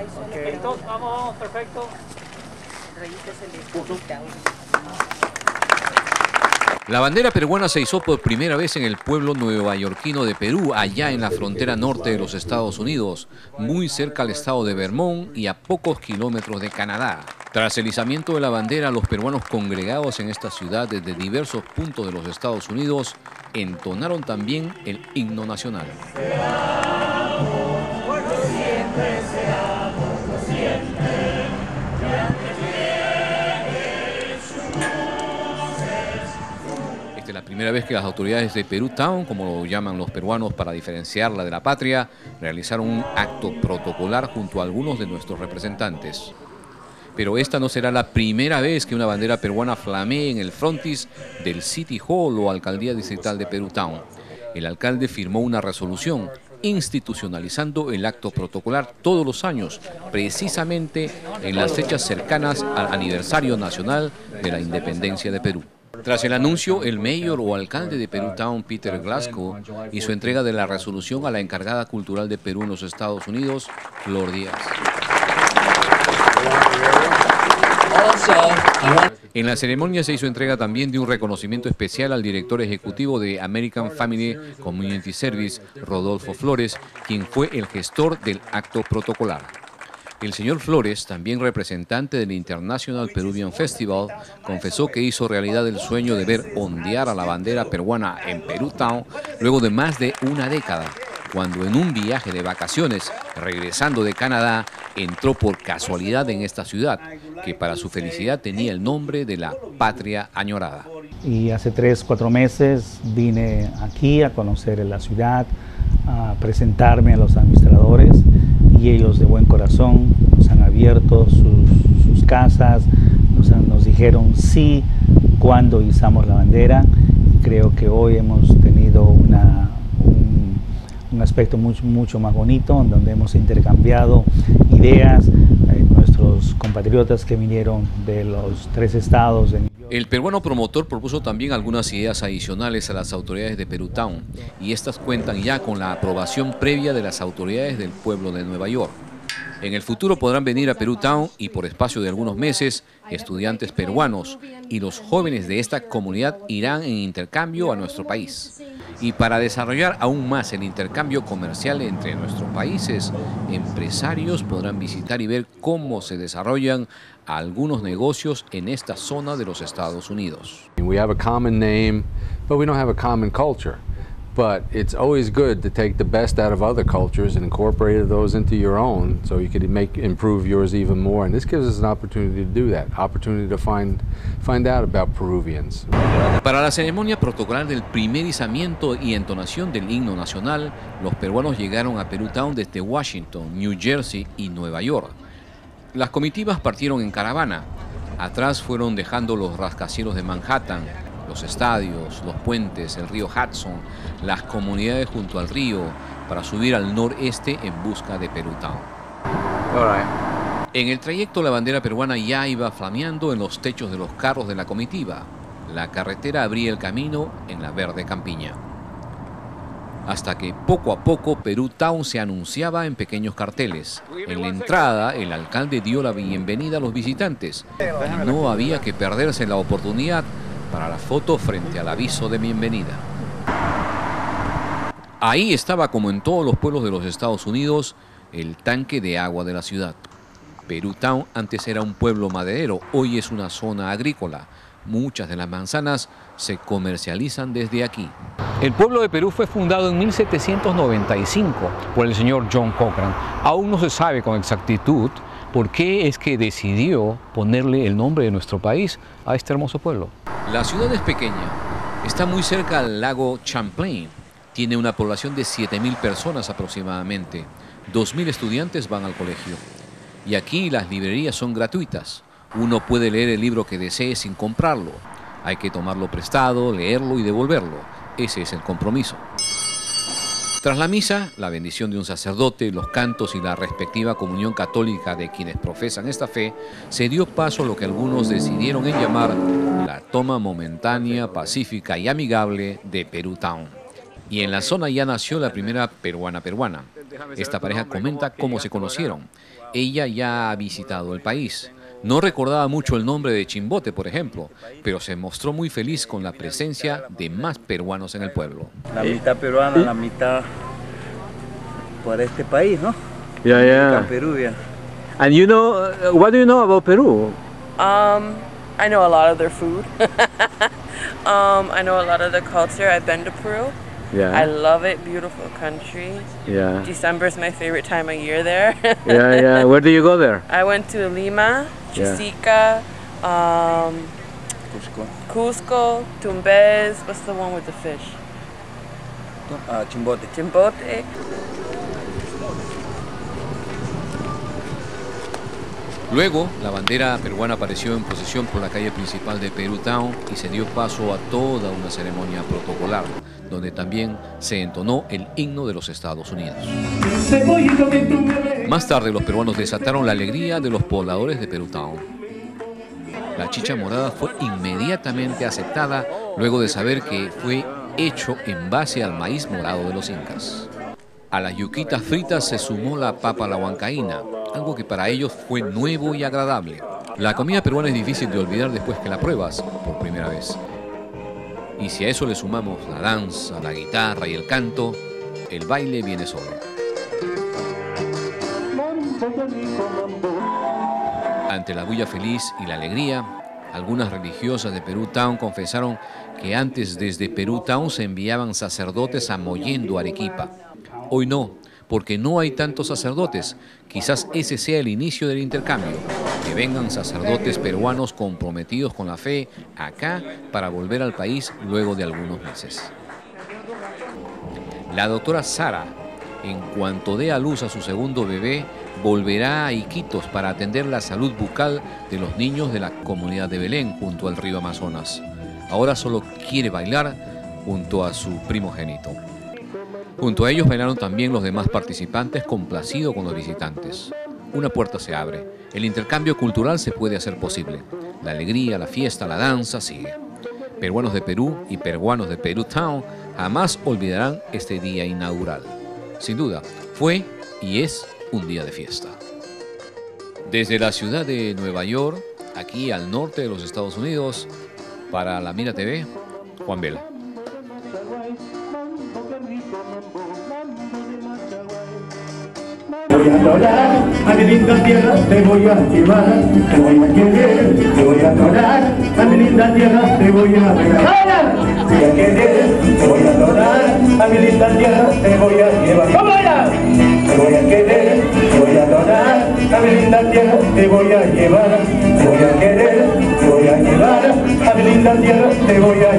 Listo, vamos, vamos, perfecto. La bandera peruana se izó por primera vez en el pueblo nuevayorquino de Perú, allá en la frontera norte de los Estados Unidos, muy cerca al estado de Vermont y a pocos kilómetros de Canadá. Tras el izamiento de la bandera, los peruanos congregados en esta ciudad desde diversos puntos de los Estados Unidos entonaron también el himno nacional. La primera vez que las autoridades de Perú Town, como lo llaman los peruanos para diferenciarla de la patria, realizaron un acto protocolar junto a algunos de nuestros representantes. Pero esta no será la primera vez que una bandera peruana flamee en el frontis del City Hall o Alcaldía Distrital de Perú Town. El alcalde firmó una resolución institucionalizando el acto protocolar todos los años, precisamente en las fechas cercanas al aniversario nacional de la independencia de Perú. Tras el anuncio, el mayor o alcalde de Perú Town, Peter Glasgow, hizo entrega de la resolución a la encargada cultural de Perú en los Estados Unidos, Flor Díaz. En la ceremonia se hizo entrega también de un reconocimiento especial al director ejecutivo de American Family Community Service, Rodolfo Flores, quien fue el gestor del acto protocolar. El señor Flores, también representante del International Peruvian Festival, confesó que hizo realidad el sueño de ver ondear a la bandera peruana en Perú Town luego de más de una década cuando en un viaje de vacaciones, regresando de Canadá, entró por casualidad en esta ciudad, que para su felicidad tenía el nombre de la patria añorada. Y hace tres, cuatro meses vine aquí a conocer la ciudad, a presentarme a los administradores y ellos de buen corazón nos han abierto sus, casas, nos, dijeron sí cuando izamos la bandera. Creo que hoy hemos tenido una un aspecto mucho, mucho más bonito, donde hemos intercambiado ideas, eh, nuestros compatriotas que vinieron de los tres estados. El peruano promotor propuso también algunas ideas adicionales a las autoridades de Perú Town y estas cuentan ya con la aprobación previa de las autoridades del pueblo de Nueva York. En el futuro podrán venir a Perú Town y por espacio de algunos meses estudiantes peruanos y los jóvenes de esta comunidad irán en intercambio a nuestro país. Y para desarrollar aún más el intercambio comercial entre nuestros países, empresarios podrán visitar y ver cómo se desarrollan algunos negocios en esta zona de los Estados Unidos. We have a common name, but we don't have a common culture. but it's always good to take the best out of other cultures and incorporate those into your own so you could make improve yours even more and this gives us an opportunity to do that opportunity to find find out about Peruvians Para la ceremonia protocolar del primer izamiento y entonación del himno nacional los peruanos llegaron a Perú Town desde Washington, New Jersey y Nueva York las comitivas partieron en caravana atrás fueron dejando los rascacielos de Manhattan los estadios, los puentes, el río Hudson, las comunidades junto al río, para subir al noreste en busca de Perú. En el trayecto la bandera peruana ya iba flameando en los techos de los carros de la comitiva. La carretera abría el camino en la verde campiña. Hasta que poco a poco Perú Town se anunciaba en pequeños carteles. En la entrada el alcalde dio la bienvenida a los visitantes y no había que perderse la oportunidad para la foto frente al aviso de bienvenida. Ahí estaba, como en todos los pueblos de los Estados Unidos, el tanque de agua de la ciudad. Perú Town antes era un pueblo maderero, hoy es una zona agrícola. Muchas de las manzanas se comercializan desde aquí. El pueblo de Perú fue fundado en 1795 por el señor John Cochran. Aún no se sabe con exactitud por qué es que decidió ponerle el nombre de nuestro país a este hermoso pueblo. La ciudad es pequeña, está muy cerca al lago Champlain, tiene una población de 7.000 personas aproximadamente, 2.000 estudiantes van al colegio. Y aquí las librerías son gratuitas, uno puede leer el libro que desee sin comprarlo, hay que tomarlo prestado, leerlo y devolverlo, ese es el compromiso. Tras la misa, la bendición de un sacerdote, los cantos y la respectiva comunión católica de quienes profesan esta fe, se dio paso a lo que algunos decidieron en llamar la toma momentánea, pacífica y amigable de Perú Town. Y en la zona ya nació la primera peruana peruana, Esta pareja comenta cómo se conocieron. Ella ya ha visitado el país. No recordaba mucho el nombre de Chimbote, por ejemplo, pero se mostró muy feliz con la presencia de más peruanos en el pueblo. La mitad peruana, la mitad por este país, ¿no? Yeah, yeah. Perú, And you know, uh, what do you know about Peru? Um, I know a lot of their food. um, I know a lot of the culture. I've been to Peru. Yeah. I love it. Beautiful country. yeah. December is my favorite time of year there. yeah, yeah. Where do you go there? I went to Lima, Yeah. Chisica, um, Cusco, Cusco, Tumbes. What's the one with the fish? ah, Chimbote. Chimbote. Luego, la bandera peruana apareció en procesión por la calle principal de Perú Town y se dio paso a toda una ceremonia protocolar, donde también se entonó el himno de los Estados Unidos. Más tarde, los peruanos desataron la alegría de los pobladores de Perú Town. La chicha morada fue inmediatamente aceptada luego de saber que fue hecho en base al maíz morado de los incas. A las yuquitas fritas se sumó la papa la huancaína, algo que para ellos fue nuevo y agradable. La comida peruana es difícil de olvidar después que la pruebas por primera vez. Y si a eso le sumamos la danza, la guitarra y el canto, el baile viene solo. Ante la bulla feliz y la alegría, algunas religiosas de Perú Town confesaron que antes desde Perú Town se enviaban sacerdotes a Mollendo, Arequipa. Hoy no, porque no hay tantos sacerdotes. Quizás ese sea el inicio del intercambio, que vengan sacerdotes peruanos comprometidos con la fe acá para volver al país luego de algunos meses. La doctora Sara, en cuanto dé a luz a su segundo bebé, volverá a Iquitos para atender la salud bucal de los niños de la comunidad de Belén junto al río Amazonas. Ahora solo quiere bailar junto a su primogénito. Junto a ellos bailaron también los demás participantes complacidos con los visitantes. Una puerta se abre. El intercambio cultural se puede hacer posible. La alegría, la fiesta, la danza sigue. Peruanos de Perú y peruanos de Perú Town jamás olvidarán este día inaugural. Sin duda, fue y es un día de fiesta. Desde la ciudad de Nueva York, aquí al norte de los Estados Unidos, para la Mira TV, Juan Vela. Voy a adorar a mi linda tierra, te voy a llevar, te voy a querer, te voy a adorar a mi linda tierra, te voy a regalar. Voy a llevar. ¿Cómo era? Te voy a querer, te voy a adorar a mi linda tierra, te voy a llevar. Te voy a querer, te voy a llevar a mi linda tierra, te voy a